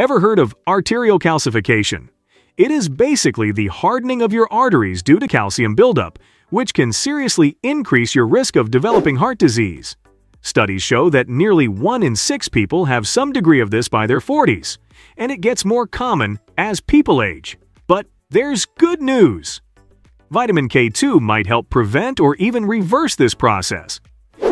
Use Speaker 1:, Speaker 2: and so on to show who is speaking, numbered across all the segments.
Speaker 1: Ever heard of arterial calcification? It is basically the hardening of your arteries due to calcium buildup, which can seriously increase your risk of developing heart disease. Studies show that nearly 1 in 6 people have some degree of this by their 40s, and it gets more common as people age. But there's good news! Vitamin K2 might help prevent or even reverse this process.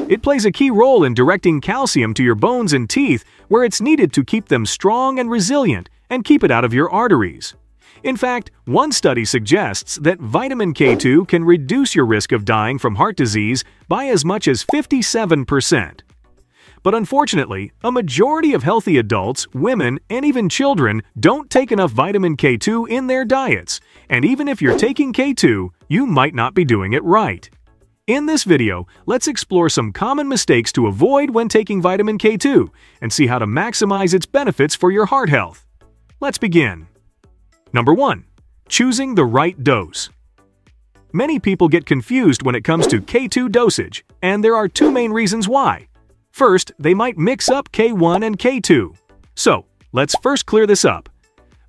Speaker 1: It plays a key role in directing calcium to your bones and teeth where it's needed to keep them strong and resilient and keep it out of your arteries. In fact, one study suggests that vitamin K2 can reduce your risk of dying from heart disease by as much as 57%. But unfortunately, a majority of healthy adults, women, and even children don't take enough vitamin K2 in their diets, and even if you're taking K2, you might not be doing it right. In this video, let's explore some common mistakes to avoid when taking vitamin K2 and see how to maximize its benefits for your heart health. Let's begin. Number 1. Choosing the right dose. Many people get confused when it comes to K2 dosage, and there are two main reasons why. First, they might mix up K1 and K2. So, let's first clear this up.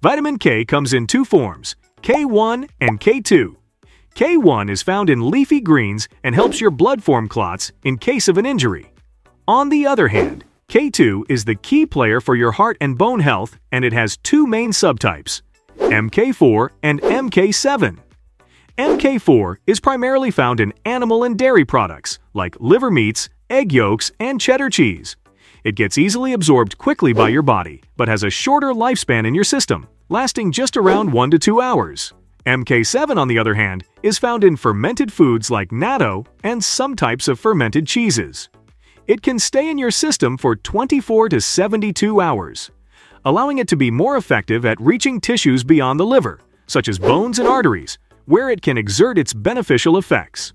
Speaker 1: Vitamin K comes in two forms, K1 and K2. K1 is found in leafy greens and helps your blood form clots in case of an injury. On the other hand, K2 is the key player for your heart and bone health and it has two main subtypes, MK4 and MK7. MK4 is primarily found in animal and dairy products like liver meats, egg yolks, and cheddar cheese. It gets easily absorbed quickly by your body, but has a shorter lifespan in your system, lasting just around 1 to 2 hours. MK7, on the other hand, is found in fermented foods like natto and some types of fermented cheeses. It can stay in your system for 24 to 72 hours, allowing it to be more effective at reaching tissues beyond the liver, such as bones and arteries, where it can exert its beneficial effects.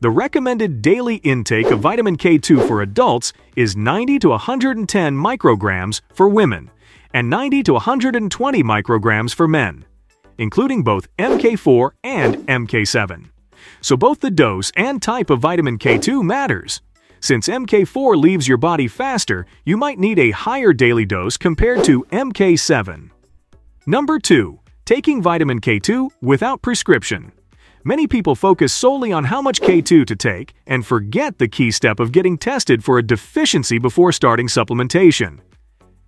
Speaker 1: The recommended daily intake of vitamin K2 for adults is 90 to 110 micrograms for women and 90 to 120 micrograms for men, including both MK4 and MK7. So both the dose and type of vitamin K2 matters. Since MK4 leaves your body faster, you might need a higher daily dose compared to MK7. Number 2. Taking vitamin K2 without prescription. Many people focus solely on how much K2 to take and forget the key step of getting tested for a deficiency before starting supplementation.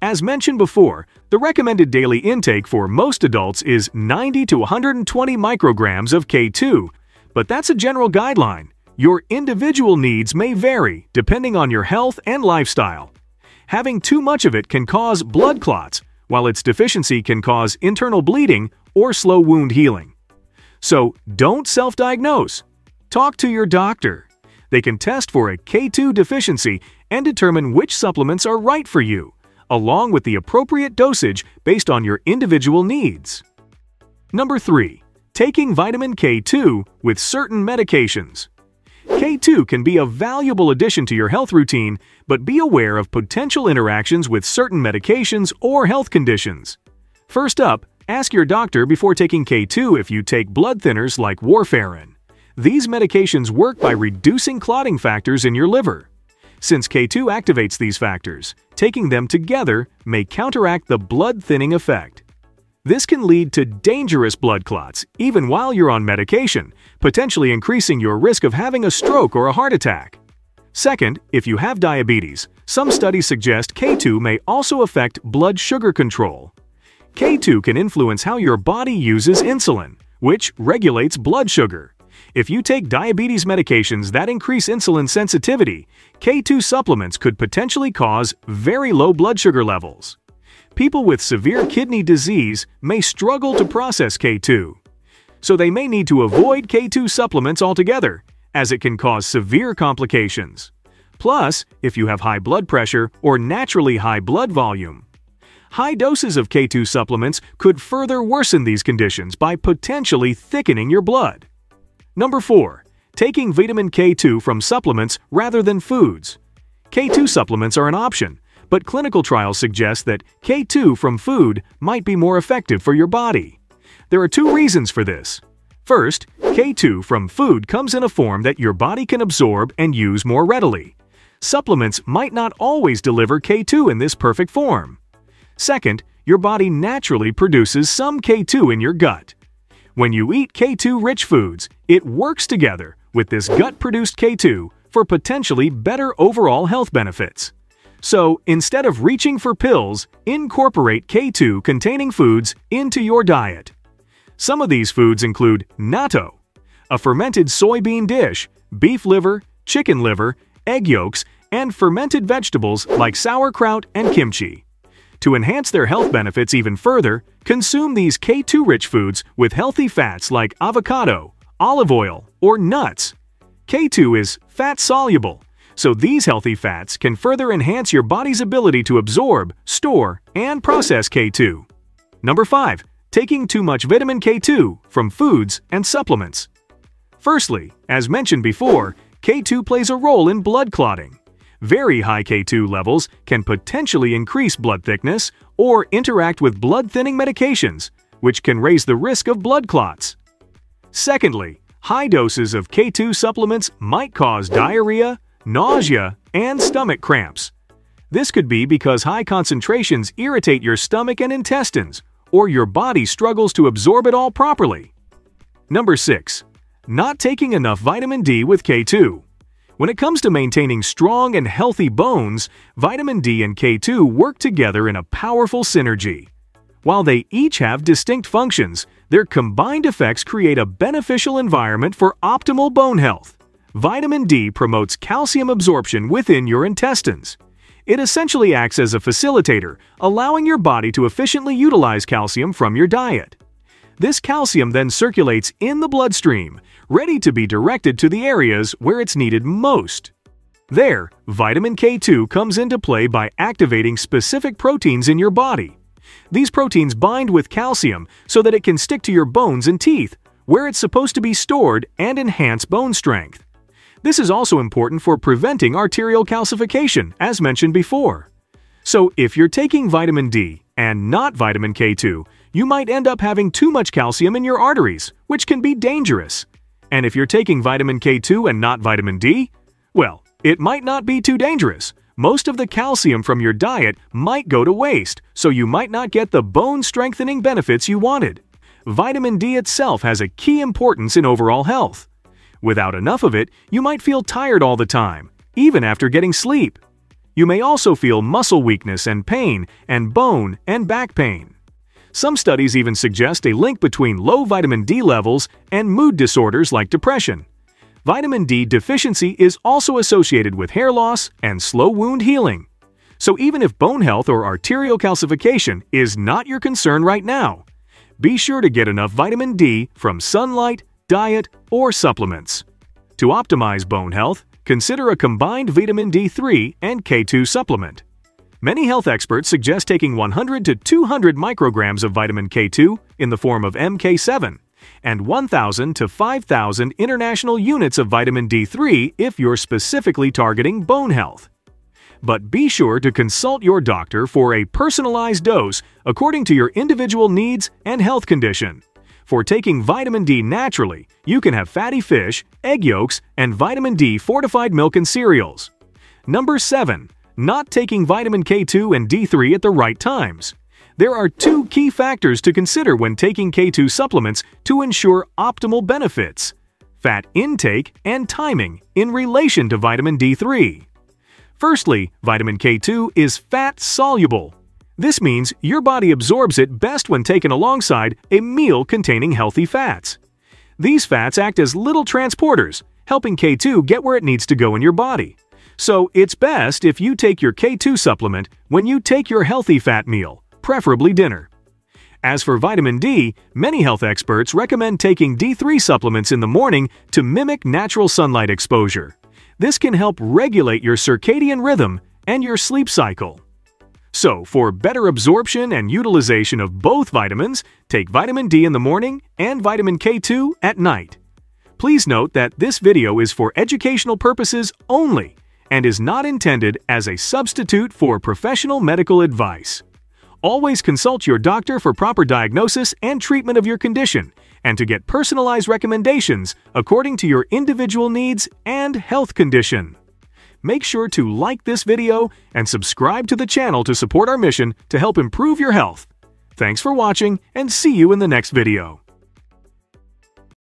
Speaker 1: As mentioned before, the recommended daily intake for most adults is 90 to 120 micrograms of K2, but that's a general guideline. Your individual needs may vary depending on your health and lifestyle. Having too much of it can cause blood clots, while its deficiency can cause internal bleeding or slow wound healing. So don't self-diagnose. Talk to your doctor. They can test for a K2 deficiency and determine which supplements are right for you, along with the appropriate dosage based on your individual needs. Number 3. Taking vitamin K2 with certain medications. K2 can be a valuable addition to your health routine, but be aware of potential interactions with certain medications or health conditions. First up, Ask your doctor before taking K2 if you take blood thinners like warfarin. These medications work by reducing clotting factors in your liver. Since K2 activates these factors, taking them together may counteract the blood thinning effect. This can lead to dangerous blood clots even while you're on medication, potentially increasing your risk of having a stroke or a heart attack. Second, if you have diabetes, some studies suggest K2 may also affect blood sugar control. K2 can influence how your body uses insulin, which regulates blood sugar. If you take diabetes medications that increase insulin sensitivity, K2 supplements could potentially cause very low blood sugar levels. People with severe kidney disease may struggle to process K2, so they may need to avoid K2 supplements altogether, as it can cause severe complications. Plus, if you have high blood pressure or naturally high blood volume, High doses of K2 supplements could further worsen these conditions by potentially thickening your blood. Number 4. Taking vitamin K2 from supplements rather than foods. K2 supplements are an option, but clinical trials suggest that K2 from food might be more effective for your body. There are two reasons for this. First, K2 from food comes in a form that your body can absorb and use more readily. Supplements might not always deliver K2 in this perfect form. Second, your body naturally produces some K2 in your gut. When you eat K2-rich foods, it works together with this gut-produced K2 for potentially better overall health benefits. So, instead of reaching for pills, incorporate K2 containing foods into your diet. Some of these foods include natto, a fermented soybean dish, beef liver, chicken liver, egg yolks, and fermented vegetables like sauerkraut and kimchi. To enhance their health benefits even further, consume these K2-rich foods with healthy fats like avocado, olive oil, or nuts. K2 is fat-soluble, so these healthy fats can further enhance your body's ability to absorb, store, and process K2. Number 5. Taking too much vitamin K2 from foods and supplements. Firstly, as mentioned before, K2 plays a role in blood clotting. Very high K2 levels can potentially increase blood thickness or interact with blood-thinning medications, which can raise the risk of blood clots. Secondly, high doses of K2 supplements might cause diarrhea, nausea, and stomach cramps. This could be because high concentrations irritate your stomach and intestines, or your body struggles to absorb it all properly. Number 6. Not taking enough vitamin D with K2. When it comes to maintaining strong and healthy bones, vitamin D and K2 work together in a powerful synergy. While they each have distinct functions, their combined effects create a beneficial environment for optimal bone health. Vitamin D promotes calcium absorption within your intestines. It essentially acts as a facilitator, allowing your body to efficiently utilize calcium from your diet. This calcium then circulates in the bloodstream, ready to be directed to the areas where it's needed most. There, vitamin K2 comes into play by activating specific proteins in your body. These proteins bind with calcium so that it can stick to your bones and teeth, where it's supposed to be stored and enhance bone strength. This is also important for preventing arterial calcification, as mentioned before. So if you're taking vitamin D and not vitamin K2, you might end up having too much calcium in your arteries, which can be dangerous. And if you're taking vitamin K2 and not vitamin D, well, it might not be too dangerous. Most of the calcium from your diet might go to waste, so you might not get the bone-strengthening benefits you wanted. Vitamin D itself has a key importance in overall health. Without enough of it, you might feel tired all the time, even after getting sleep. You may also feel muscle weakness and pain, and bone and back pain. Some studies even suggest a link between low vitamin D levels and mood disorders like depression. Vitamin D deficiency is also associated with hair loss and slow wound healing. So even if bone health or arterial calcification is not your concern right now, be sure to get enough vitamin D from sunlight, diet, or supplements. To optimize bone health, consider a combined vitamin D3 and K2 supplement. Many health experts suggest taking 100 to 200 micrograms of vitamin K2 in the form of MK7 and 1,000 to 5,000 international units of vitamin D3 if you're specifically targeting bone health. But be sure to consult your doctor for a personalized dose according to your individual needs and health condition. For taking vitamin D naturally, you can have fatty fish, egg yolks, and vitamin D fortified milk and cereals. Number 7 not taking vitamin K2 and D3 at the right times. There are two key factors to consider when taking K2 supplements to ensure optimal benefits fat intake and timing in relation to vitamin D3. Firstly, vitamin K2 is fat soluble. This means your body absorbs it best when taken alongside a meal containing healthy fats. These fats act as little transporters, helping K2 get where it needs to go in your body. So it's best if you take your K2 supplement when you take your healthy fat meal, preferably dinner. As for vitamin D, many health experts recommend taking D3 supplements in the morning to mimic natural sunlight exposure. This can help regulate your circadian rhythm and your sleep cycle. So, for better absorption and utilization of both vitamins, take vitamin D in the morning and vitamin K2 at night. Please note that this video is for educational purposes only and is not intended as a substitute for professional medical advice. Always consult your doctor for proper diagnosis and treatment of your condition and to get personalized recommendations according to your individual needs and health condition. Make sure to like this video and subscribe to the channel to support our mission to help improve your health. Thanks for watching and see you in the next video.